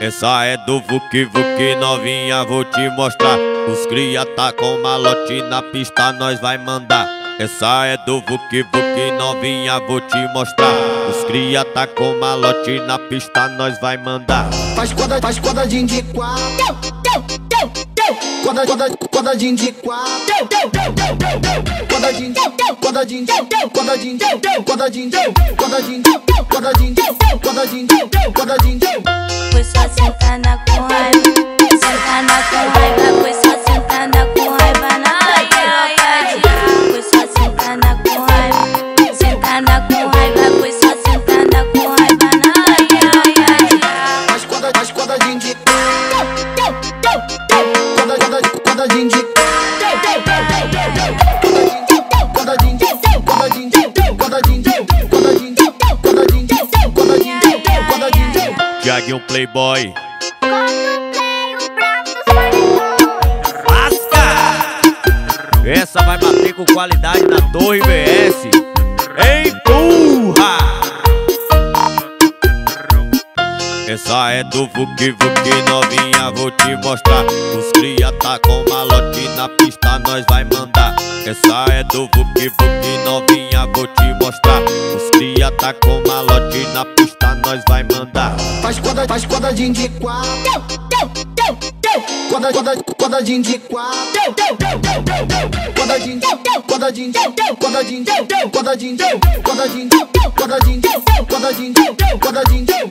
Essa é do Vuk Vuk novinha, vou te mostrar. Os cria tá com malote na pista, nós vai mandar. Essa é do Vuk Vuk novinha, vou te mostrar. Os cria tá com malote na pista, nós vai mandar. Faz quadra, faz quadradinho de quatro. Quadra, quadra, de quatro. Quadradinho, quadradinho, quadradinho, quadradinho, quadradinho, quadradinho, quadradinho, quadradinho. Foi só raiva na com quadradinho, quadradinho. Thiaguinho Playboy. Essa vai bater com qualidade na Torre BS. Essa é do Vuk Vuk novinha, vou te mostrar. Os cria tá com malote na pista, nós vai mandar. Essa é do Vuk Vuk novinha, vou te mostrar. Os cria tá com malote na pista, nós vai mandar. Faz quadra, faz quadradinho de quatro. Quadra, quadra, quadradinho de quatro. Quadradinho, quadradinho, quadradinho, quadradinho, quadradinho, quadradinho, quadradinho, quadradinho. Foi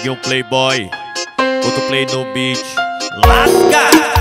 quadradinho. Thiaguinho Playboy. Outro play no beat. Lasca!